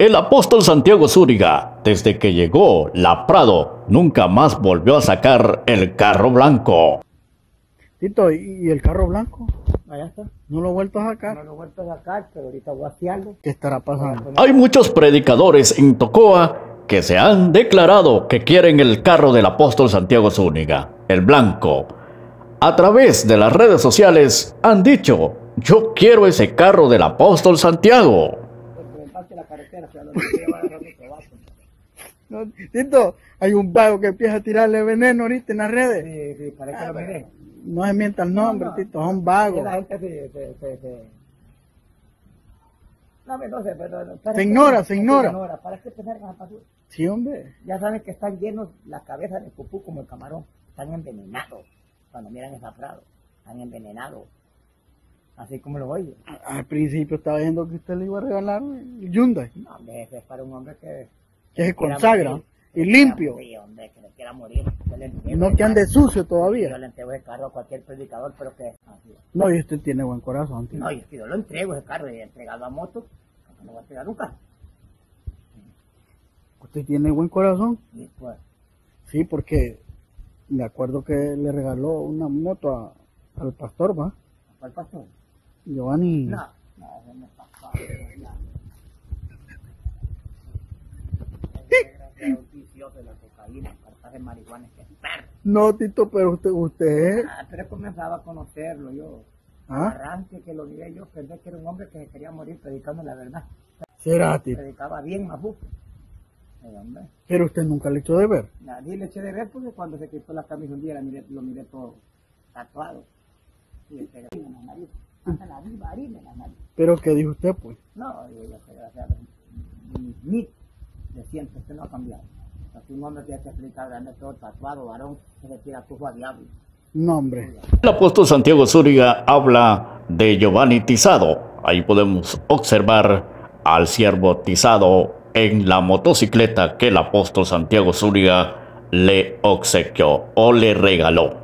El apóstol Santiago Zúriga, desde que llegó La Prado, nunca más volvió a sacar el carro blanco. Tito, ¿y el carro blanco? Allá está. ¿No lo he vuelto a No sacar? lo he vuelto a sacar, pero ahorita voy a hacerlo. ¿Qué estará pasando? Hay muchos predicadores en Tocoa que se han declarado que quieren el carro del apóstol Santiago Zúñiga, el blanco. A través de las redes sociales han dicho, yo quiero ese carro del apóstol Santiago. La carretera, que a lo mejor va trabajo. No, Tito, hay un vago que empieza a tirarle veneno ahorita en las redes. Sí, sí, para que lo mire. No se mienta el nombre, No, no. Tito, son vagos. La gente se... se, se, se... No, no sé, pero... para Se que- ignora, se ignora. ¿Para qué tener ganas para su- Sí, hombre. Ya saben que están llenos la cabeza de pupú como el camarón. Están envenenados. Cuando miran esa frado, están envenenados. Así como lo oye. Al principio estaba diciendo que usted le iba a regalar el Hyundai, No, hombre, ese es para un hombre que... que se consagra morir. y limpio. Sí, hombre, que le quiera morir. Yo le No que ande sucio Yo todavía. le entrego el carro a cualquier predicador, pero que... así. No, y usted tiene buen corazón, Tito. No, yo, yo lo entrego ese carro y he entregado a moto. No voy a entregar nunca. Usted tiene buen corazón. Y pues, Sí, porque me acuerdo que le regaló una moto a- al pastor, ¿va? ¿cuál pastor? Giovanni. No, no, no vicioso de la cocaína, cartas de marihuana, que es perro. No, Tito, pero usted, usted, Ah, pero comenzaba a conocerlo yo. ¿Ah? Arranque que lo miré yo, pensé que era un hombre que se quería morir predicando la verdad. será, Tito. Predicaba bien. Sí, hombre. Pero usted nunca le echó de ver. Nadie le eché de ver porque cuando se quitó la camisa un día la miré- lo miré todo tatuado. Y este harina en la nariz. Hasta la viva harina en la nariz. Pero ¿qué dijo usted, pues? No, yo ya sé, gracias a Dios, Ni de siempre, usted no ha cambiado. Así un hombre que ya se explica grande, todo tatuado, varón, que se tira tujo a diablo. No, hombre. El apóstol Santiago Zúriga habla de Giovanni Tizado. Ahí podemos observar al siervo Tizado en la motocicleta que el apóstol Santiago Zúriga le obsequió o le regaló.